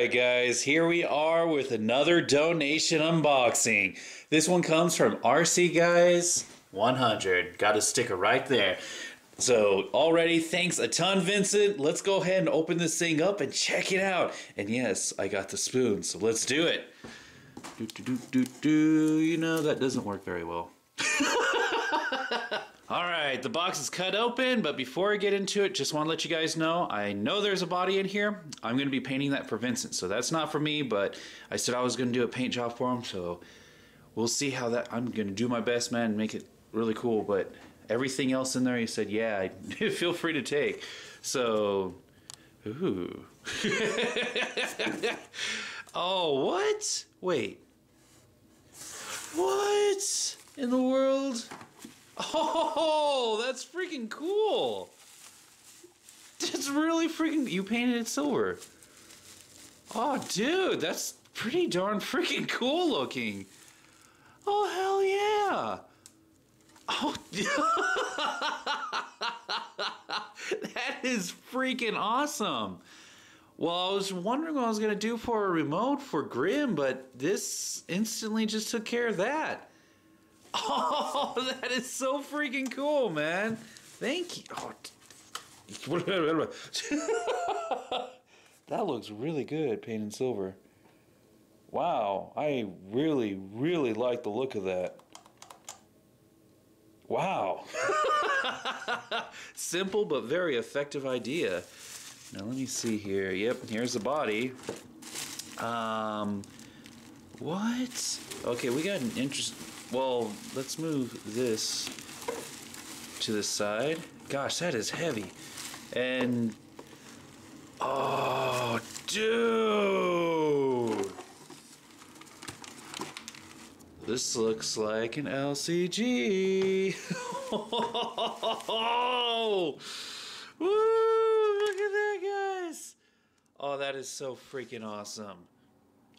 right, guys, here we are with another donation unboxing. This one comes from RC Guys 100. Got a sticker right there. So, already, thanks a ton, Vincent. Let's go ahead and open this thing up and check it out. And yes, I got the spoon, so let's do it. Do, do, do, do, do. You know, that doesn't work very well. All right, the box is cut open, but before I get into it, just want to let you guys know, I know there's a body in here. I'm going to be painting that for Vincent, so that's not for me, but I said I was going to do a paint job for him, so we'll see how that, I'm going to do my best, man, and make it really cool, but everything else in there, he said, yeah, feel free to take. So, ooh. oh, what? Wait. What in the world? Oh, that's freaking cool. That's really freaking, you painted it silver. Oh, dude, that's pretty darn freaking cool looking. Oh, hell yeah. Oh, that is freaking awesome. Well, I was wondering what I was going to do for a remote for Grim, but this instantly just took care of that. Oh, that is so freaking cool, man. Thank you. Oh, that looks really good, paint in silver. Wow, I really, really like the look of that. Wow. Simple but very effective idea. Now let me see here. Yep, here's the body. Um, what? Okay, we got an interest. Well, let's move this to the side. Gosh, that is heavy. And oh, dude. This looks like an LCG. woo, look at that, guys. Oh, that is so freaking awesome.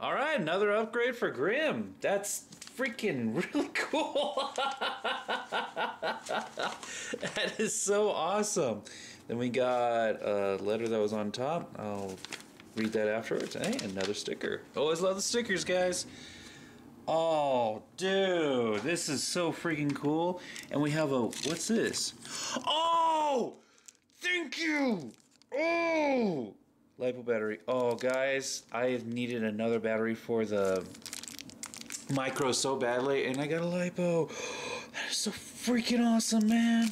All right, another upgrade for Grim. That's freaking really cool. that is so awesome. Then we got a letter that was on top. I'll read that afterwards. Hey, another sticker. Always love the stickers, guys. Oh, dude, this is so freaking cool. And we have a, what's this? Oh, thank you. Oh, lipo battery. Oh, guys, I have needed another battery for the micro so badly, and I got a lipo. That is so freaking awesome, man.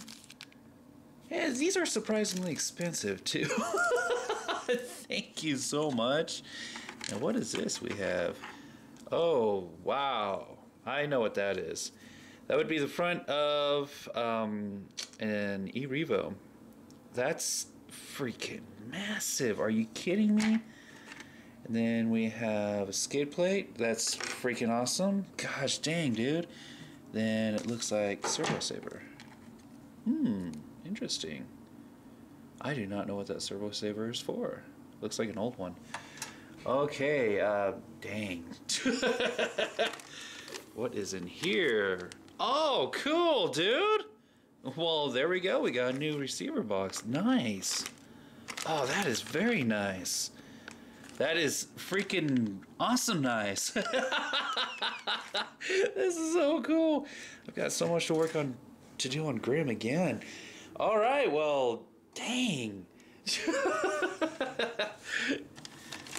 Yeah, these are surprisingly expensive too. Thank you so much. Now, what is this we have? Oh, wow. I know what that is. That would be the front of um, an e-Revo. That's freaking massive. Are you kidding me? And then we have a skid plate. That's freaking awesome. Gosh dang, dude. Then it looks like servo saver. Hmm, interesting. I do not know what that servo saver is for. Looks like an old one. Okay, uh, dang. what is in here? Oh, cool, dude. Well, there we go. We got a new receiver box. Nice. Oh, that is very nice. That is freaking awesome nice. this is so cool. I've got so much to work on to do on Grim again. All right, well, dang.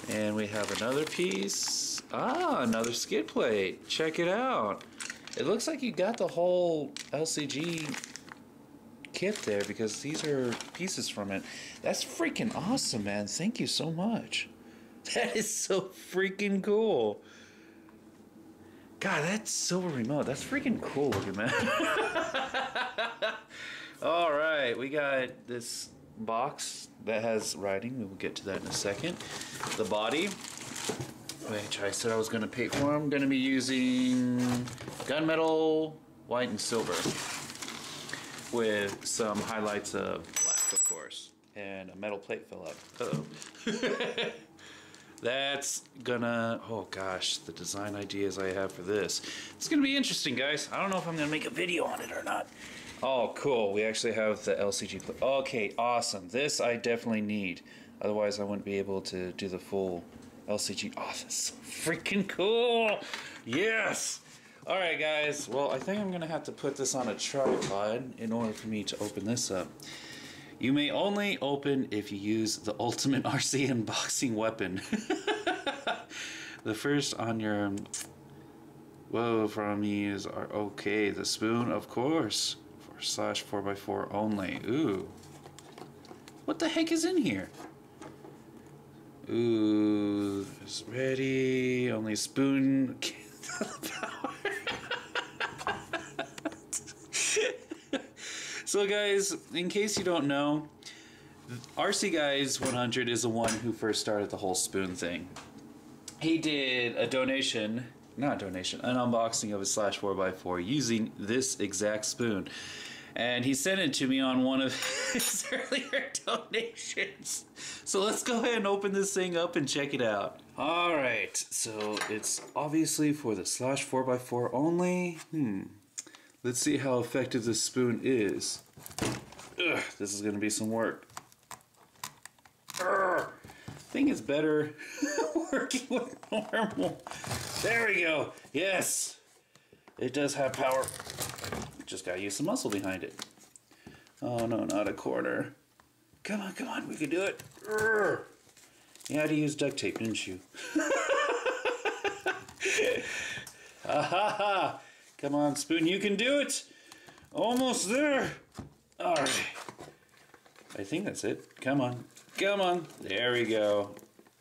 and we have another piece. Ah, another skid plate. Check it out. It looks like you got the whole LCG kit there because these are pieces from it. That's freaking awesome, man. Thank you so much. That is so freaking cool. God, that silver remote, that's freaking cool looking, man. All right, we got this box that has writing. We will get to that in a second. The body, which I said I was to paint for. I'm to be using gunmetal, white, and silver with some highlights of black, of course. And a metal plate fill up. Uh-oh. That's gonna, oh gosh, the design ideas I have for this. It's gonna be interesting, guys. I don't know if I'm gonna make a video on it or not. Oh, cool. We actually have the LCG. Okay, awesome. This I definitely need. Otherwise, I wouldn't be able to do the full LCG. Oh, freaking cool. Yes. All right, guys. Well, I think I'm going to have to put this on a tripod in order for me to open this up. You may only open if you use the ultimate RC unboxing weapon. the first on your whoa from me is okay. The spoon, of course, for slash four x four only. Ooh, what the heck is in here? Ooh, it's ready. Only spoon. so, guys, in case you don't know, RC Guys 100 is the one who first started the whole spoon thing. He did a donation, not a donation, an unboxing of a slash 4x4 using this exact spoon and he sent it to me on one of his earlier donations. So let's go ahead and open this thing up and check it out. All right, so it's obviously for the slash 4x4 only. Hmm. Let's see how effective this spoon is. Ugh, this is gonna be some work. Urgh. I think it's better working with normal. There we go. Yes, it does have power. Just gotta use some muscle behind it. Oh no, not a quarter. Come on, come on, we can do it. Urgh. You had to use duct tape, didn't you? ha ha ha! Come on, Spoon, you can do it! Almost there! Alright. I think that's it. Come on. Come on. There we go.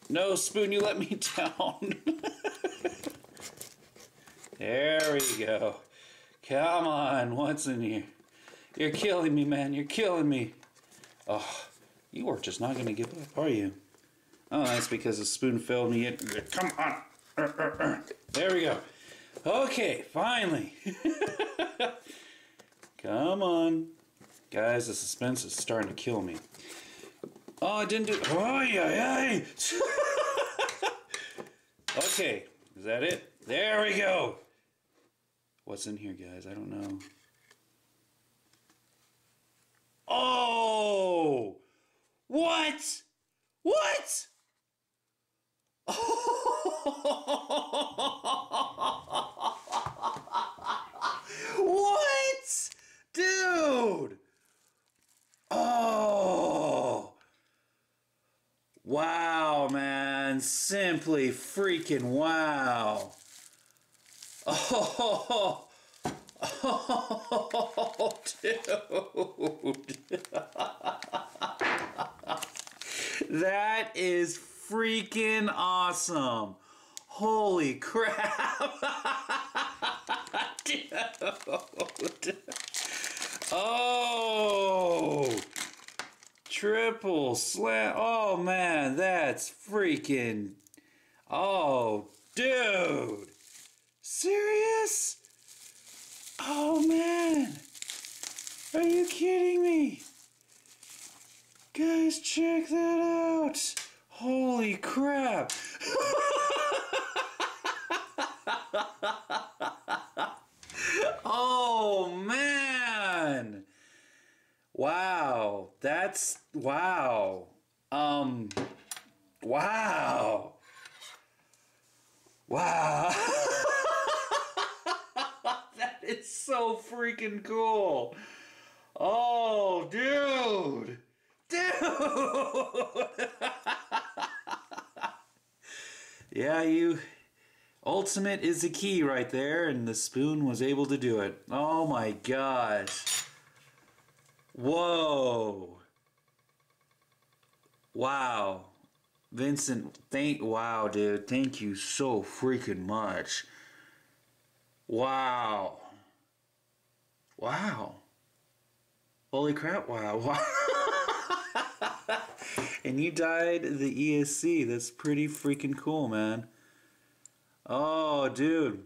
No, Spoon, you let me down. there we go. Come on, what's in here? You're killing me, man. You're killing me. Oh, you are just not going to give up, are you? Oh, that's because the spoon failed me. Come on. There we go. Okay, finally. Come on. Guys, the suspense is starting to kill me. Oh, I didn't do... Oh, yeah, yeah. okay, is that it? There we go. What's in here, guys? I don't know. Oh! What? What? what? Dude! Oh! Wow, man. Simply freaking wow. Oh, oh dude. that is freaking awesome. Holy crap. dude. Oh. Triple slam. Oh man, that's freaking. Oh, dude. Serious? Oh man. Are you kidding me? Guys, check that out. Holy crap. oh man. Wow. That's wow. Um wow. Wow. that is so freaking cool. Oh, dude. Dude. yeah, you. Ultimate is the key right there, and the spoon was able to do it. Oh my gosh. Whoa. Wow. Vincent, thank wow, dude. Thank you so freaking much. Wow. Wow. Holy crap, wow. wow. and you dyed the ESC. That's pretty freaking cool, man. Oh, dude.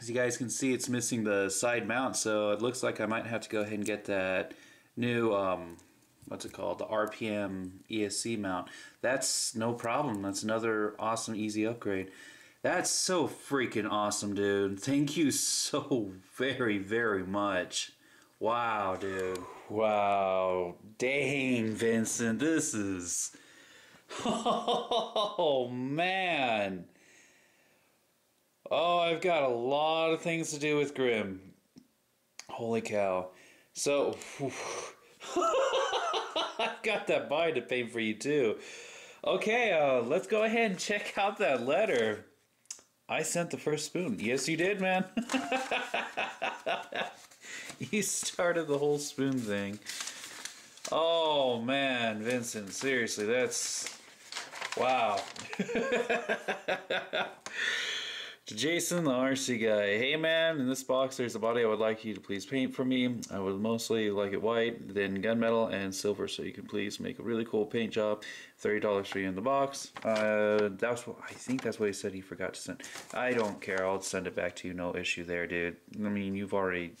As you guys can see, it's missing the side mount, so it looks like I might have to go ahead and get that new, um, what's it called, the RPM ESC mount. That's no problem. That's another awesome, easy upgrade. That's so freaking awesome, dude. Thank you so very, very much. Wow, dude. Wow. Dang, Vincent. This is. Oh, man. Oh, I've got a lot of things to do with Grimm. Holy cow. So, I've got that buy to pay for you too. Okay, uh, let's go ahead and check out that letter. I sent the first spoon. Yes, you did, man. you started the whole spoon thing. Oh, man, Vincent, seriously, that's. Wow. To Jason, the RC guy. Hey man, in this box there's a body I would like you to please paint for me. I would mostly like it white, then gunmetal and silver, so you can please make a really cool paint job. $30 for you in the box. Uh, that's what I think that's what he said he forgot to send. I don't care, I'll send it back to you, no issue there, dude. I mean, you've already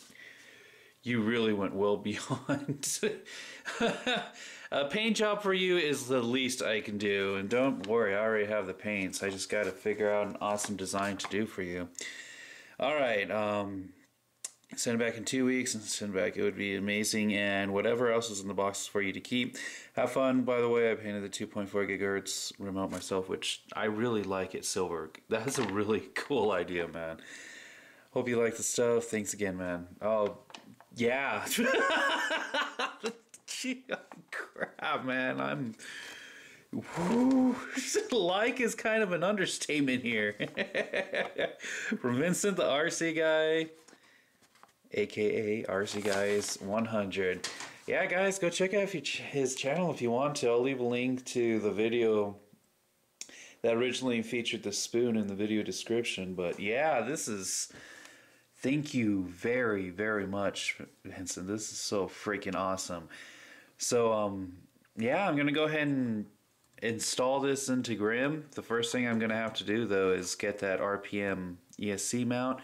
you really went well beyond. a paint job for you is the least I can do, and don't worry, I already have the paints. I just got to figure out an awesome design to do for you. All right, um, send it back in two weeks and send it back. It would be amazing, and whatever else is in the box is for you to keep. Have fun. By the way, I painted the 2.4 gigahertz remote myself, which I really like it silver. That's a really cool idea, man. Hope you like the stuff. Thanks again, man. Oh, yeah. Crap, ah, man. I'm. Whew. like is kind of an understatement here. From Vincent the RC guy, aka RC Guys 100. Yeah, guys, go check out his channel if you want to. I'll leave a link to the video that originally featured the spoon in the video description. But yeah, this is thank you very very much vincent this is so freaking awesome so um yeah i'm gonna go ahead and install this into Grim. the first thing i'm gonna have to do though is get that rpm esc mount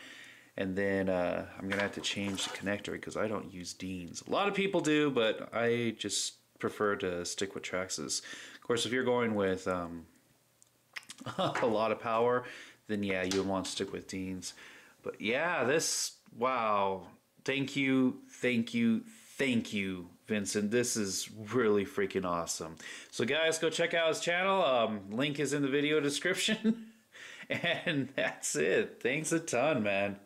and then uh, i'm gonna have to change the connector because i don't use deans a lot of people do but i just prefer to stick with traxxas of course if you're going with um, a lot of power then yeah you would want to stick with deans but yeah, this, wow. Thank you, thank you, thank you, Vincent. This is really freaking awesome. So guys, go check out his channel. Um, link is in the video description. and that's it. Thanks a ton, man.